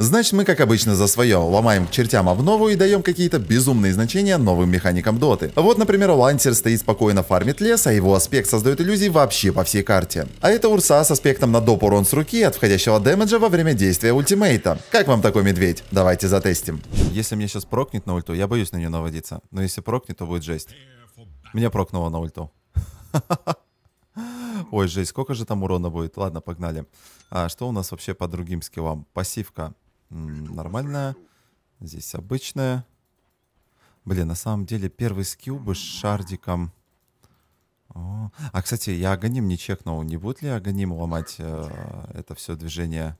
Значит, мы, как обычно, за свое ломаем к чертям обнову и даем какие-то безумные значения новым механикам доты. Вот, например, Лансер стоит спокойно фармит лес, а его аспект создает иллюзии вообще по всей карте. А это Урса с аспектом на доп урон с руки от входящего дэмэджа во время действия ультимейта. Как вам такой медведь? Давайте затестим. Если мне сейчас прокнет на ульту, я боюсь на нее наводиться. Но если прокнет, то будет жесть. Меня прокнуло на ульту. Ой, жесть, сколько же там урона будет? Ладно, погнали. А что у нас вообще по другим скиллам? Пассивка. Нормальная. Здесь обычная. Блин, на самом деле первый скилл бы с шардиком. О. А, кстати, я Аганим не чекнул. Не будет ли Аганим ломать э, это все движение?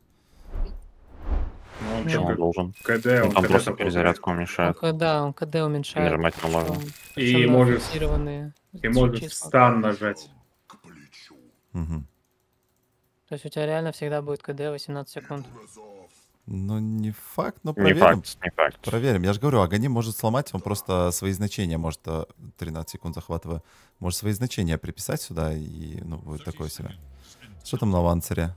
Ну, он он должен? КД, Ну, он там КД просто перезарядку Он уменьшает. КД, он КД уменьшает. Нажимать не можно. причем- И на может- И может стан нажать. Мгм. То есть у тебя реально всегда будет КД 18 секунд. Ну, не факт, но Не проверим. факт, не факт. Проверим. Я же говорю, Аганим может сломать, он просто свои значения может, э, 13 секунд захватывая, может свои значения приписать сюда, и, ну, будет такое себе. Что там на ланцере?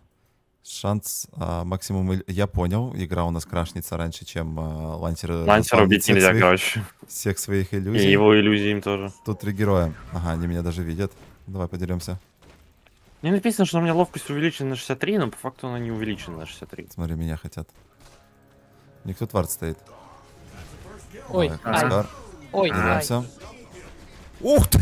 Шанс а, максимум... Я понял, игра у нас крашнется раньше, чем а, лансер... Лансера заспавнит убить нельзя, своих- короче. Всех своих И иллюзий. его иллюзии им тоже. Тут три героя. Ага, они меня даже видят. Давай поделимся. Мне написано, что у меня ловкость увеличена на 63, но по факту она не увеличена на 63. Смотри, меня хотят. Никто твард стоит. Ой, Хускар. ой, ай. Делимся. Ух ты!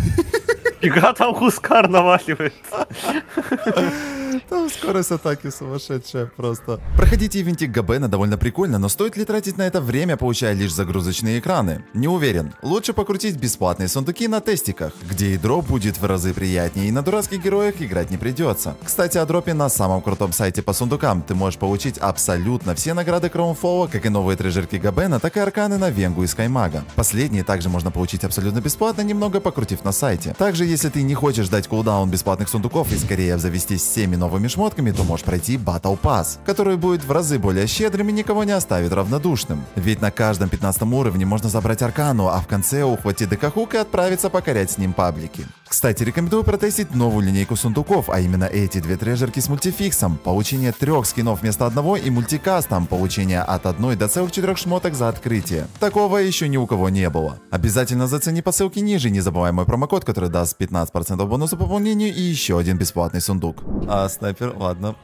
Фига там Хускар наваливает. Там скорость атаки сумасшедшая просто. Проходить ивентик Габена довольно прикольно, но стоит ли тратить на это время, получая лишь загрузочные экраны? Не уверен. Лучше покрутить бесплатные сундуки на тестиках, где и будет в разы приятнее, и на дурацких героях играть не придется. Кстати, о дропе на самом крутом сайте по сундукам ты можешь получить абсолютно все награды Кроунфола, как и новые трежерки Габена, так и арканы на Венгу и Скаймага. Последние также можно получить абсолютно бесплатно, немного покрутив на сайте. Также, если ты не хочешь ждать кулдаун бесплатных сундуков и скорее обзавестись всеми новыми шмотками, то можешь пройти Battle Pass, который будет в разы более щедрым и никого не оставит равнодушным. Ведь на каждом 15 уровне можно забрать аркану, а в конце ухватить декахук и отправиться покорять с ним паблики. Кстати, рекомендую протестить новую линейку сундуков, а именно эти две трежерки с мультификсом, получение трех скинов вместо одного и мультикастом, получение от одной до целых четырех шмоток за открытие. Такого еще ни у кого не было. Обязательно зацени по ссылке ниже, не забывай мой промокод, который даст 15% бонуса по пополнению и еще один бесплатный сундук. А, снайпер, ладно.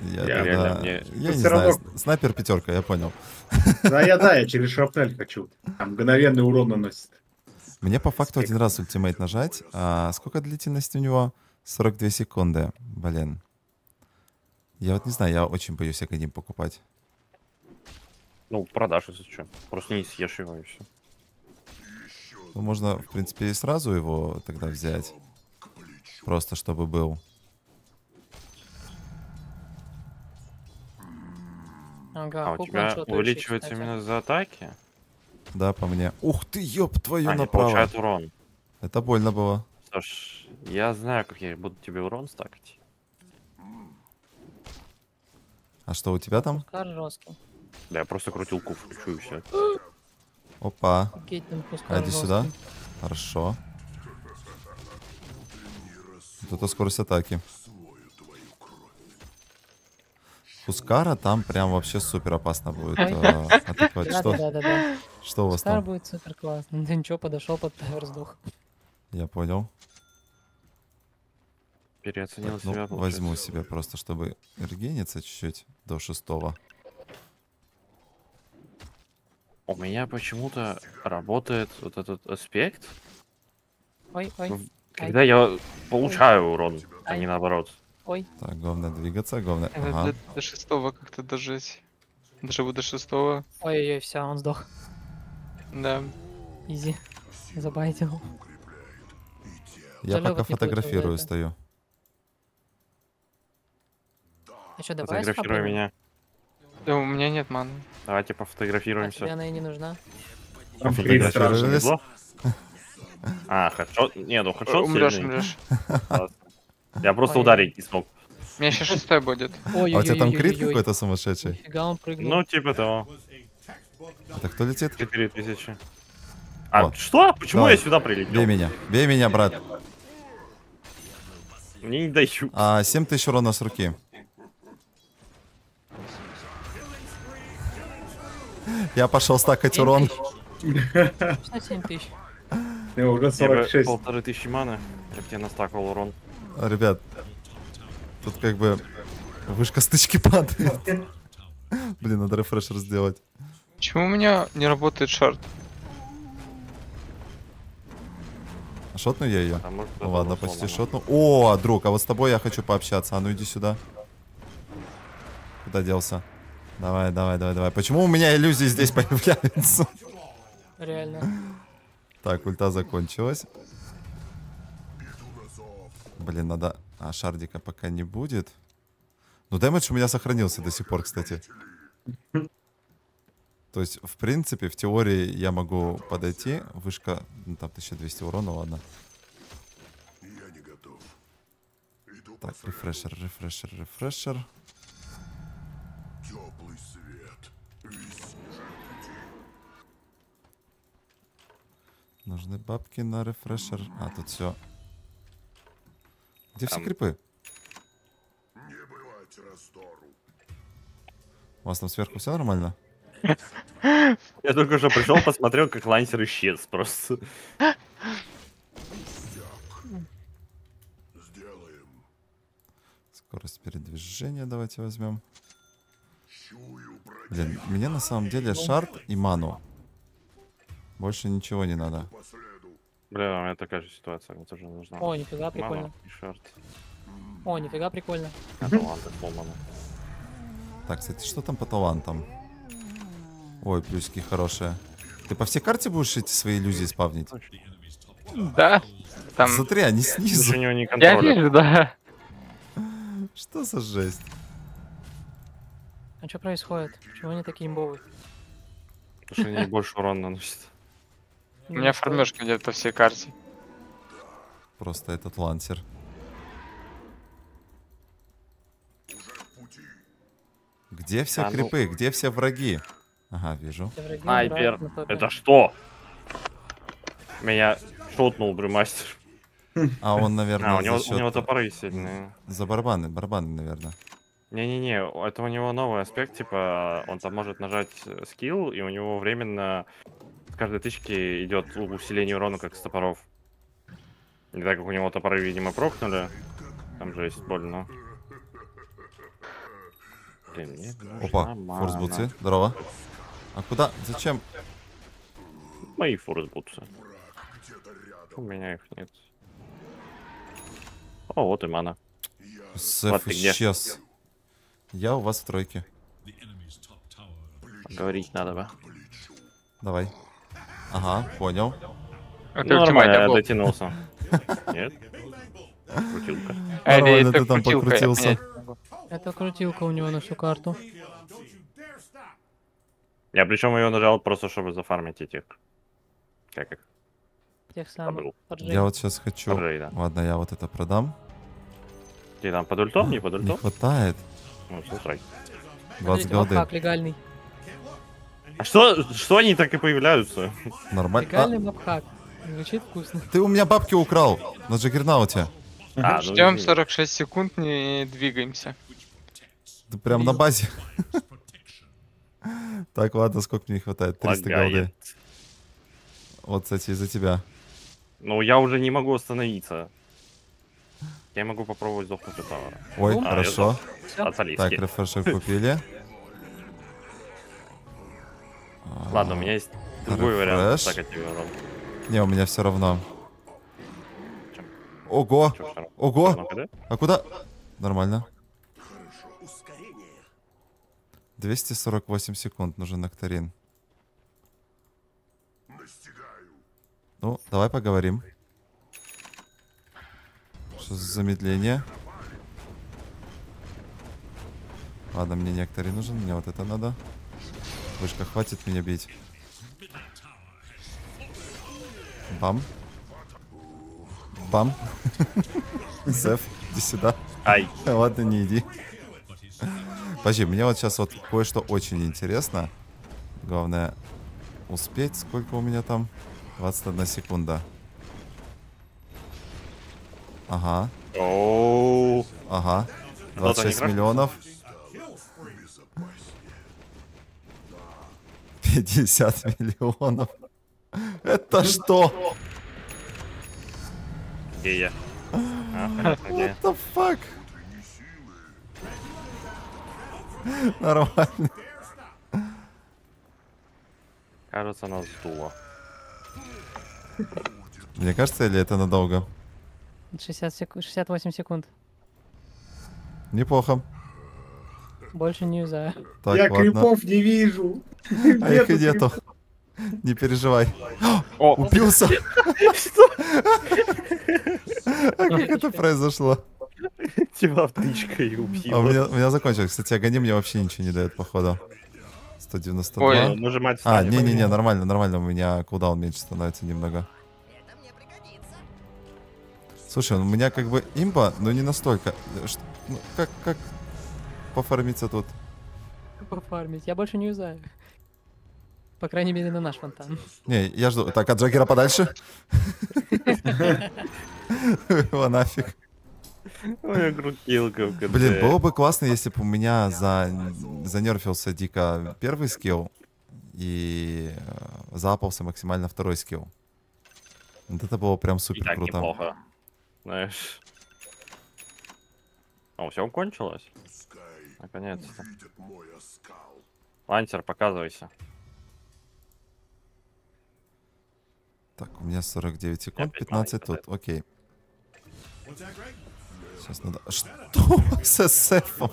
Я, Я- тогда- мне- я не знаю, равно- снайпер пятерка, я понял. Да, я да, я через шрапнель хочу. Там мгновенный урон наносит. Мне по факту один раз ультимейт нажать. А сколько длительность у него? 42 секунды. Блин. Я вот не знаю, я очень боюсь Академ покупать. Ну, продашь, если что. Просто не съешь его и все. Ну, можно, в принципе, и сразу его тогда взять. Просто чтобы был. Ага, А у тебя увеличивается кстати. именно за атаки? Да, по мне. Ух ты, ёб твою не направо. получает урон. Это больно было. Что ж, я знаю, как я буду тебе урон стакать. А что у тебя там? Кар жесткий. Да, я просто крутилку включу и все. Опа. Окей, А, иди жесткий. сюда. Хорошо. Тут скорость атаки. Хускара там прям вообще супер опасно будет э, атаковать. Да, Что, да, да, да, да. что у вас Стар там? будет супер классно. Да ничего, подошел под тавер сдох. Я понял. Переоценил Так, ну, себя, возьму себе просто, чтобы регениться чуть-чуть до шестого. У меня почему-то работает вот этот аспект, Ой, ой, когда я получаю урон, а не наоборот. Ой. Так, главное двигаться, главное... Это Ага. до, до шестого как-то дожить. Доживу до шестого. Ой-ой-ой, все, он сдох. Да. Изи. Забайтил. Я пока фотографирую, стою. А что, давай Фотографируй меня. Да, у меня нет маны. Давайте А пофотографируемся. тебе она и не нужна? Фрит страшный. Пофотографировались? А? Не, ну хедшот Умрешь, умрешь. Я просто Ой. ударить не смог. У меня еще шестой будет. Ой, А у тебя там крит какой-то сумасшедший? Фига он прыгнул. Ну, типа того. Это кто летит? 4000. А, О. что? Почему Давай. я сюда Бей прилетел? меня. Бей меня, брат. Мне не дают. А, 7 тысяч урона с руки. Я пошел стакать урон. 67 тысяч. Я уже Я бы 46. полторы тысячи маны, я тебе настакал урон. Ребят, тут как бы вышка стычки падает. Блин, надо рефрешер сделать. Почему у меня не работает шарт? А шотну я ее? А Ну ладно, сломано. почти шотну. О, друг, а вот с тобой я хочу пообщаться. А ну иди сюда. Куда делся? Давай, давай, давай, давай. Почему у меня иллюзии здесь появляются? Реально. Так, ульта закончилась. Блин, надо... А, шардика пока не будет. Ну, дэмэдж у меня сохранился до сих пор, кстати. То есть, в принципе, в теории я могу подойти. Вышка, ну, там 1200 урона, ладно. Так, рефрешер, рефрешер, рефрешер. Нужны бабки на рефрешер. А, тут все. Где все крипы? У вас там сверху все нормально? Я только что пришел, посмотрел, как лансер исчез просто. Скорость передвижения давайте возьмем. Блин, мне на самом деле шарт и ману. Больше ничего не надо. Бля, у меня такая же ситуация, мне тоже нужна. О, нифига, прикольно. и шарт. О, нифига, прикольно. А таланты сломаны. Так, кстати, что там по талантам? Ой, плюсики хорошие. Ты по всей карте будешь эти свои иллюзии спавнить? Да. Там... Смотри, они снизу. Я вижу, да. Что за жесть? А что происходит? Почему они такие имбовые? Потому что они больше урона наносят. У меня фармежка идет по всей карте. Просто этот лансер. Где все А, ну. крипы? Где все враги? Ага, вижу. Снайпер. Это что? Меня шотнул брюмастер. А он, наверное, А, у него, за у него счет... топоры сильные. За барабаны, барабаны, наверное. Не-не-не, это у него новый аспект, типа, он там может нажать скилл, и у него временно с каждой тычки идет усиление урона, как с топоров. И так как у него топоры, видимо, прокнули, там же есть больно. Блин, мне Опа, форсбутсы, здорово. А куда? Зачем? Мои форсбутсы. У меня их нет. О, вот и мана. Сэф исчез. Я у вас в тройке. Говорить надо бы. Давай. Ага, понял. Это Ну, нормально, я дотянулся. Нет? Крутилка. А, или Нормально это ты там покрутился. нет. Это крутилка у него на всю карту. Я причем ее нажал просто, чтобы зафармить этих. Как их? Тех самых. Я вот сейчас хочу... Поджей, да. Ладно, я вот это продам. Ты там под ультом, не под Не ультом? хватает. Ну, слушай. 20 Смотрите, голды. легальный. А что, что они так и появляются? Нормально. Легальный мапхак. Звучит вкусно. А, ты у меня бабки украл на Джаггернауте. А, ну, Ждем извини. 46 секунд, не двигаемся. Ты прям на базе. Так, ладно, сколько мне не хватает? 300 Лагает. голды. Вот, кстати, из-за тебя. Ну, я уже не могу остановиться. Я могу попробовать сдохнуть у тавара. Ой, Ну, хорошо. Так, рефрешер купили. Ладно, у меня есть другой вариант. Так. Не, у меня все равно. Ого! Ого! А куда? Нормально. 248 секунд нужен Нектарин. Ну, давай поговорим. Что за замедление? Ладно, мне нектарин нужен, мне вот это надо. Вышка, хватит меня бить. Бам. Бам. Сеф, иди сюда. Ай, Ладно, не иди. Подожди, мне вот сейчас вот кое-что очень интересно. Главное успеть. Сколько у меня там? 21 секунда. Ага, ага. Кто-то не 26 крашнулся? миллионов. 50 миллионов. Это что? Где я? А, понятно, где. What the fuck? Нормально. Кажется, нас сдуло. Мне кажется, или это надолго? 60 секунд, 68 секунд. Неплохо. Больше не юзаю. Так, Я ладно. крипов не вижу. А их и Нету. Не переживай. О, Убился! А как это произошло? тебя втычка и А у убил. меня, у меня закончилось. Кстати, огонь мне вообще ничего не дает, походу. 192. Ой. Нажимать А, не-не-не, нормально, нормально. У меня кулдаун меньше становится немного. Слушай, ну у меня как бы имба, но не настолько. Э, ну, как, как пофармиться тут? Пофармить. Я больше не юзаю. По крайней мере, на наш фонтан. Не, я жду. Так, от Джаггера подальше. Его нафиг. Ой, крутилка в. Блин, было бы классно, если бы у меня за... занерфился дико первый скилл и э, заапался максимально второй скилл. Вот это было прям супер так круто. неплохо. Знаешь. О, все кончилось? Наконец-то. Лантер, показывайся. Так, у меня 49 секунд, Опять 15 маленько, тут, окей. Сейчас надо... Что? С СФом?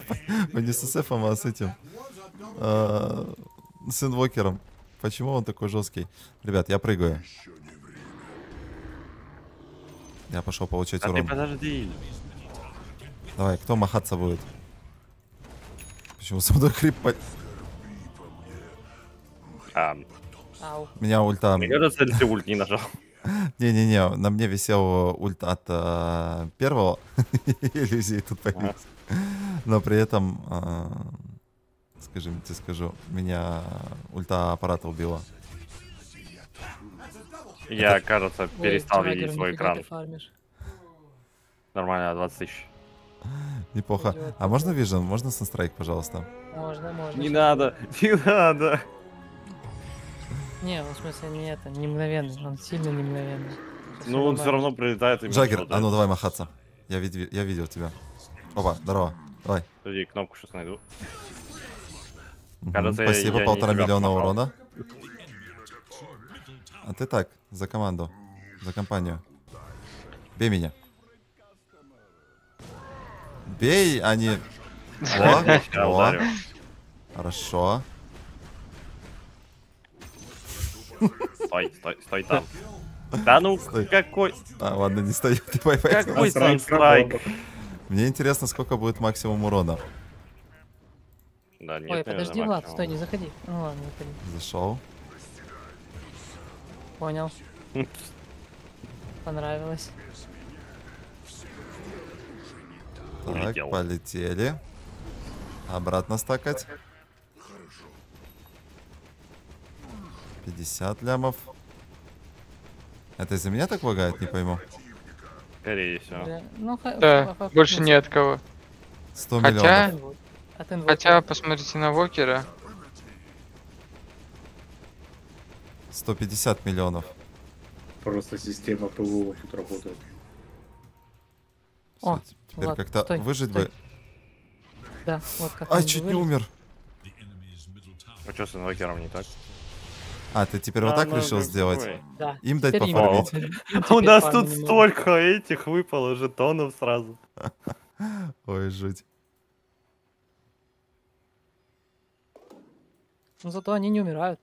Ой, не с СФом, а с этим. а, С инвокером. Почему он такой жесткий? Ребят, я прыгаю. Я пошел получать А урон. подожди. Давай, кто махаться будет? Почему со мной хрип по- А. Меня ульта... мне кажется, ты ульт не нажал. Не-не-не, на мне висел ульт от э, первого иллюзии тут появился. Но при этом, э, скажем, тебе скажу, меня ульта аппарата убила. Я, кажется, Ой, перестал Джаггер, видеть свой экран. Нормально, 20 тысяч. Неплохо. А можно вижен? Можно санстрайк, пожалуйста? Можно, можно. Не надо, не надо. Не, ну в смысле не это, не мгновенный, он сильно не мгновенный. Ну, он все равно прилетает Джаггер, а ну давай махаться. Я, вид- я видел тебя. Опа, здорово. Давай. Подожди, кнопку сейчас найду. Кажется, Спасибо, я полтора миллиона попал. урона. А ты так, за команду, за компанию. Бей меня. Бей, а не... О, хорошо. Стой, стой, стой там. Да ну, Стой. какой, А, ладно, не стою. Ты пой- какой сработал. Мне интересно, сколько будет максимум урона. Да, нет, Ой, подожди, Влад, стой, не заходи. Ну ладно, заходи. Зашел. Понял. Понравилось. Так, Улетел. полетели. Обратно стакать. 50 лямов. Это из-за меня так лагает, не пойму. Скорее всего. Да, Ну, Да, больше не от кого. 100 Хотя- миллионов. Хотя, посмотрите на Вокера. 150 миллионов. Просто система ПВО тут работает. О, теперь как-то выжить стой. бы. Да, вот как. Ай, чуть не выглядит. умер. А что с инвокером не так? А, ты теперь вот Да, так ну, решил сделать? Да. Им дать теперь пофармить? Им У нас тут не столько этих выпало жетонов сразу. Ой, жуть. Ну зато они не умирают.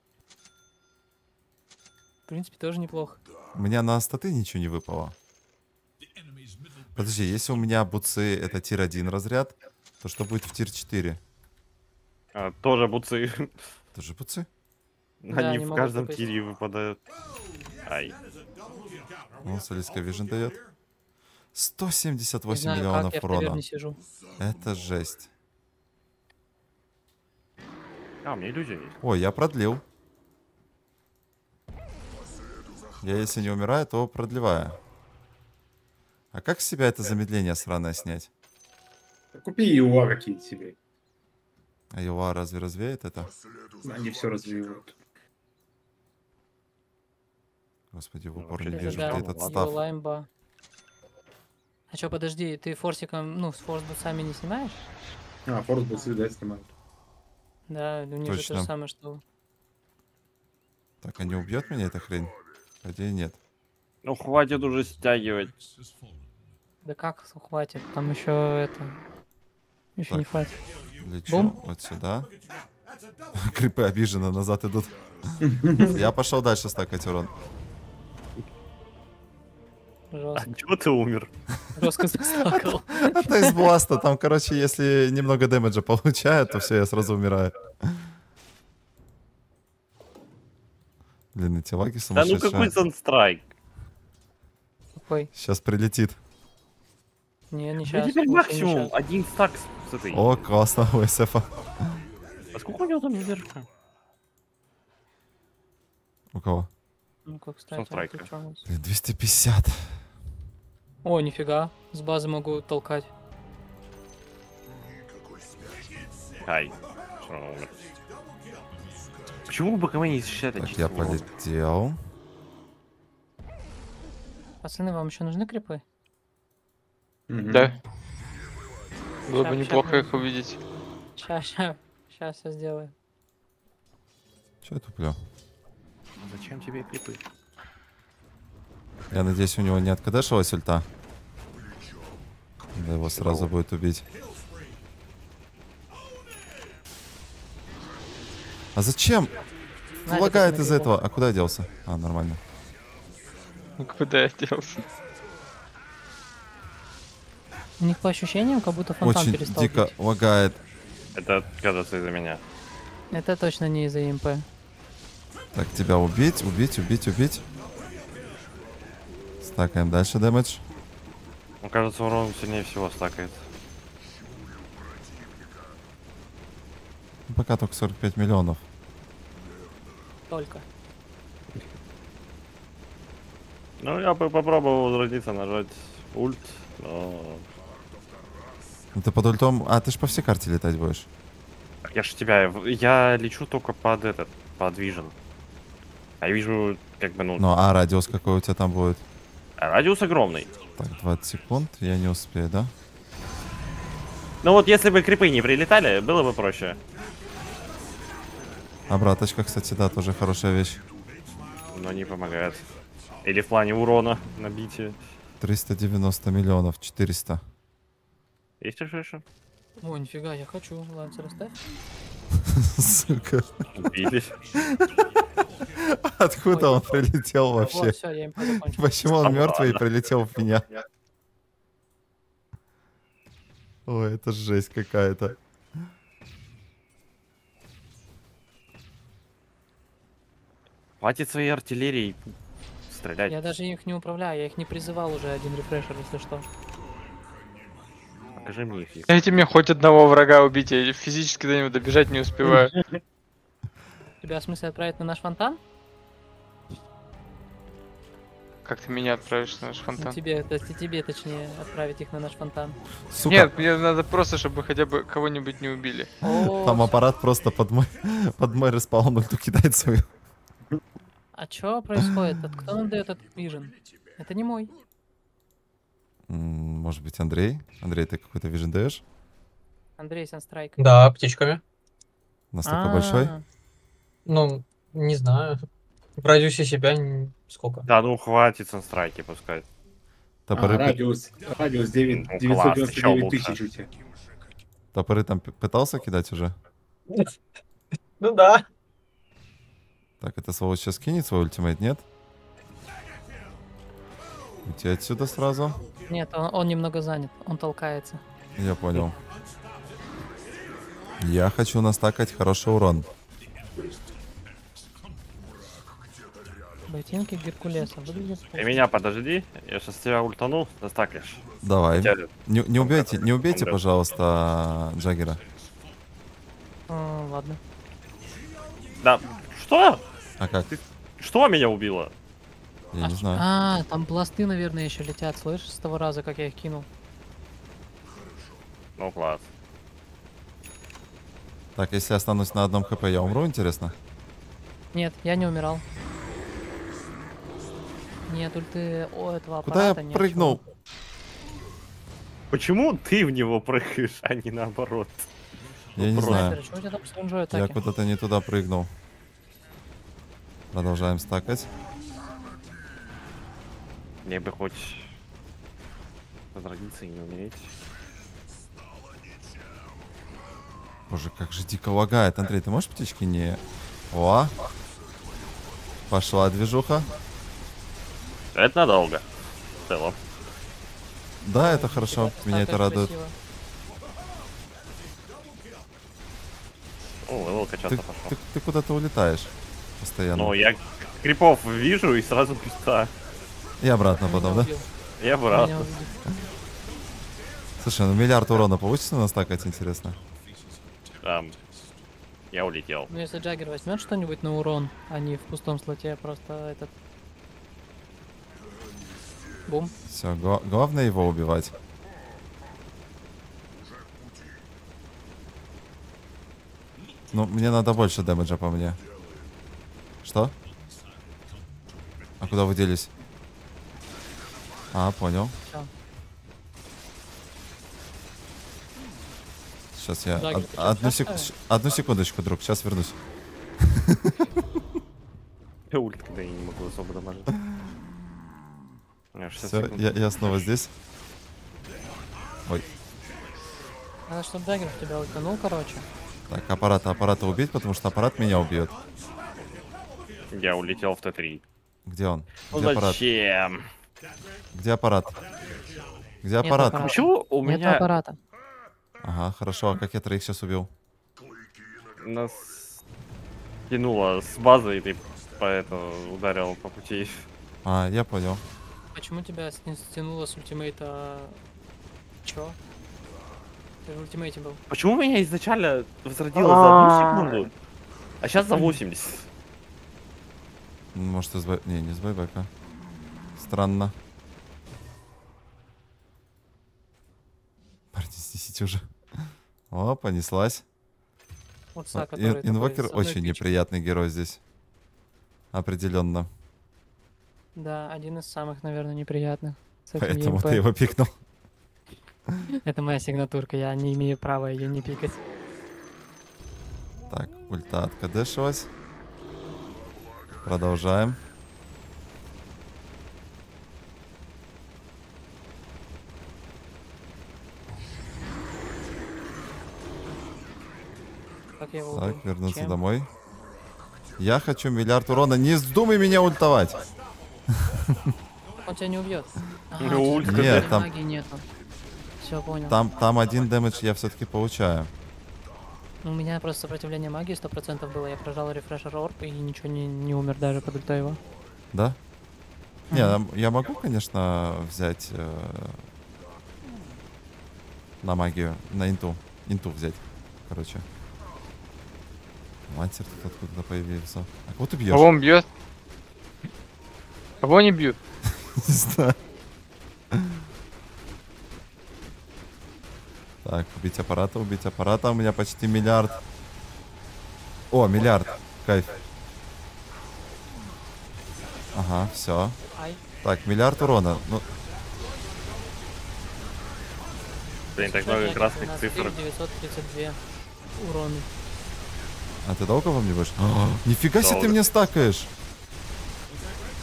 В принципе, тоже неплохо. У меня на статы ничего не выпало. Подожди, если у меня буцы это тир 1 разряд, то что будет в тир 4? А, тоже буцы. Тоже буцы? Да, Они они в каждом выпасть. тире выпадают. Ай. Ну, Солиска Vision дает. 178 Не знаю, миллионов как урона. Это жесть. А, у меня иллюзия есть. Ой, я продлил. Я если не умираю, то продлеваю. А как с себя это замедление сраное снять? Купи ЮА какие-то себе. А его разве развеет это? Они все развивают. Господи, в Ну, упор вообще не вижу, где этот став. лаймба. А чё, подожди, ты форсиком, ну, с форс сами не снимаешь? А, форс бусы, да, снимают. Да, у них же то же самое, что... Так, а не убьет меня эта хрень? Хотя и нет. Ну хватит уже стягивать. Да как хватит? Там еще это... Еще не Так. хватит. Лечу Бум. вот сюда. Крипы обиженно назад идут. Я пошел дальше стакать урон. А Жестко. чего ты умер? Жестко застакал. Это из бласта. Там, короче, если немного дэмэджа получает, то все, я сразу умираю. Блин, эти лаги Да ну какой сумасшедшие. санстрайк? Какой? Сейчас прилетит. Не, не сейчас. теперь максимум один стак с, этой. О, классно, у СФа. А сколько у него там задержка? У кого? Ну-ка, кстати, а Санстрайка. тут чё у нас? Блин, 250. О, нифига. С базы могу толкать. Ай. Почему бы КМ не защищает от Так, я чистого урона? Пацаны, вам еще нужны крипы? Мгм. Да. Было бы неплохо будет. их увидеть. Сейчас, сейчас. Сейчас я сделаю. Че я туплю? Зачем тебе клипы? Я надеюсь, у него не откадешилась ульта. Да его сразу будет убить. А зачем? Надя, Лагает пацаны, из-за крипов. этого. А куда я делся? А, нормально. Ну, Куда я делся? У них по ощущениям, как будто фонтан Очень перестал дико бить. лагает. Это кажется из-за меня. Это точно не из-за ИМП. Так, тебя убить, убить, убить, убить. Стакаем дальше дэмэдж. Ну, кажется, урон сильнее всего стакает. Пока только 45 миллионов. Только. Ну, я бы попробовал возродиться, нажать ульт, но... Ты под ультом... А, ты ж по всей карте летать будешь. Я ж тебя... Я лечу только под этот, под вижен. А я вижу, как бы, ну, Ну, а радиус какой у тебя там будет? радиус огромный. Так, 20 секунд. Я не успею, да? Ну вот, если бы крипы не прилетали, было бы проще. Обраточка, кстати, да, тоже хорошая вещь. Но не помогает. Или в плане урона набития. 390 миллионов, 400. Есть еще еще? О, нифига, я хочу. Лансер оставь. Сука. Откуда он прилетел вообще? Почему он мертвый и прилетел в меня? Ой, это жесть какая-то. Хватит своей артиллерии стрелять. Я даже их не управляю, я их не призывал уже один рефрешер, если что. Покажи мне их. Дайте мне хоть одного врага убить, я физически до него добежать не успеваю. Тебя в смысле отправить на наш фонтан? Как ты меня отправишь на наш Ну, фонтан? тебе, то есть тебе точнее отправить их на наш фонтан. Сука, Нет, мне надо просто, чтобы хотя бы кого-нибудь не убили. Там аппарат просто под мой, под мой респаун кидает свою. А чё происходит? От- Кто нам дает этот вижен? Это не мой. Может быть, Андрей? Андрей, ты какой-то вижен даешь? Андрей Санстрайк. Да, птичками. Настолько большой? А, Ну, не знаю. В радиусе себя сколько? Да ну хватит санстрайки пускать. А, Топоры, пы- радиус, радиус 9, Ну, класс, 999 ещё лучше. тысяч у тебя. топоры там пытался кидать уже? Ну да. Так, это сволочь сейчас кинет свой ультимейт, нет? Уйти отсюда сразу. Нет, он, он немного занят, он толкается. Я понял. Я хочу настакать хороший урон. Ботинки Геркулеса выглядят... Ты меня подожди, я сейчас тебя ультану, достакаешь. Давай. Тебя- Не, не убейте, не убейте, пожалуйста, Джаггера. А, ладно. Да, что? А как? Что меня убило? Я не знаю. А, там пласты, наверное, еще летят, слышишь, с того раза, как я их кинул. Ну класс. Так, если я останусь на одном хп, я умру, интересно? Нет, я не умирал. Нет, ульты у этого Куда я аппарата прыгнул? чувак. Почему ты в него прыгаешь, а не наоборот? Я не Просто. знаю. Чего Я куда-то не туда прыгнул. Продолжаем стакать. Мне бы хоть возродиться и не умереть. Боже, как же дико лагает. Андрей, ты можешь птички не... О! Пошла движуха. Это надолго. В целом. Да, это хорошо. Тебя Меня это радует. красиво. О, level Ты, качаться пошел. ты- ты куда-то улетаешь. Постоянно. Ну, я крипов вижу и сразу пизда. И обратно потом, да? рад. убил. Слушай, ну миллиард урона получится настакать, интересно? Там, я улетел. Ну если Джаггер возьмет что-нибудь на урон, а не в пустом слоте, просто этот... Бум. Все, главное его убивать. Ну, мне надо больше дэмэджа по мне. Что? А куда вы делись? А, понял. Сейчас я... Од- одну, сек- одну секундочку, друг, сейчас вернусь. Я ульт, когда я не могу особо 60 Все, я, я снова здесь. Ой, Надо, чтобы Джаггер в тебя утянул, короче. так, аппарата, аппарата убить, потому что аппарат меня убьет. Я улетел в Т3. Где он? Ну Где аппарат? зачем? Где аппарат? Где Нет аппарат? аппарата. Почему у Нет меня аппарата. Ага, хорошо, а как я троих сейчас убил? нас тянуло с базы, и ты поэтому ударил по пути. А, я понял. Почему тебя стянуло с ультимейта... Чё? Ты в ультимейте был. Почему меня изначально возродило за одну секунду, а сейчас за 80? Может, из. Не, не из байбека. Странно. Парни, снесите уже. О, понеслась. Урса, А, который ин- Инвокер очень пичкой. неприятный герой здесь. Определенно. Да, один из самых, наверное, неприятных. Поэтому ты его пикнул. Это моя сигнатурка, я не имею права ее не пикать. Так, ульта откадешилась. Продолжаем. Как я его Так, вернуться Чем? домой. Я хочу миллиард урона. Не вздумай меня ультовать. Он тебя не убьет. Ну, ульт магии Нет, там- магии нету. Все понял. Там, там один дэмэдж я все-таки получаю. У меня просто сопротивление магии 100% было. Я прожал рефрешер орб и ничего не, не умер даже под ультой его. Да? Не, Мгм. нам- я могу, конечно, взять э, на магию, на инту. Инту взять, короче. Мастер тут откуда-то появился. А кого ты бьешь? Кого он бьет? Кого не бьют? Не знаю. Так, убить аппарата, убить аппарата. У меня почти миллиард. О, миллиард. Кайф. Ага, все. Так, миллиард урона. Ну, Блин, так много красных 13 цифр. 932 урона. а ты долго во мне будешь? О, нифига себе ты мне стакаешь.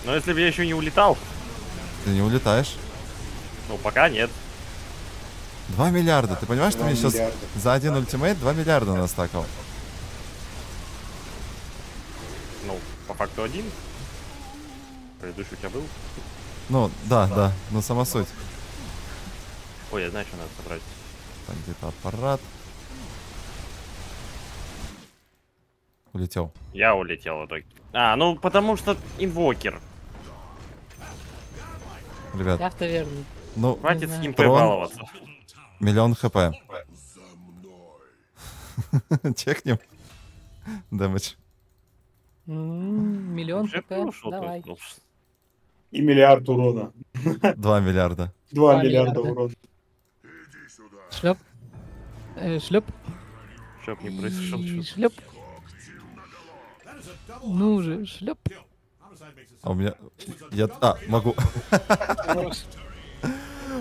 Но если бы я еще не улетал, Ты не улетаешь. ну пока нет. 2 миллиарда. Ты понимаешь, что мне сейчас за один ультимейт 2 миллиарда настакал? Ну, по факту один. Предыдущий у тебя был. Ну, да, да. Ну, сама суть. Ой, я знаю, что надо собрать. Там где-то аппарат. Улетел. Я улетел в итоге. А, ну потому что инвокер. Ребят, Я автоверный. ну, Хватит с ним Трон. прибаловаться. Миллион хп. Чекнем. Дэмэдж. Миллион хп, давай. ну, И миллиард урона. 2 миллиарда. Два Два миллиарда урона. Шлеп. Э, шлеп. Чтоб не произошел шлеп. Ну же, шлеп. А у меня... Я... А, могу.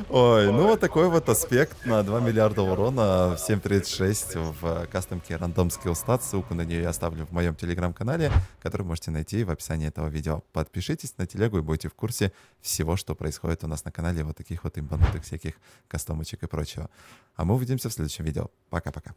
Ой, ну вот такой вот аспект на 2 миллиарда урона в 7.36 в кастомке Random Skill Stats. Ссылку на нее я оставлю в моем телеграм-канале, который можете найти в описании этого видео. Подпишитесь на телегу и будете в курсе всего, что происходит у нас на канале, вот таких вот имбанутых всяких кастомочек и прочего. А мы увидимся в следующем видео. Пока-пока.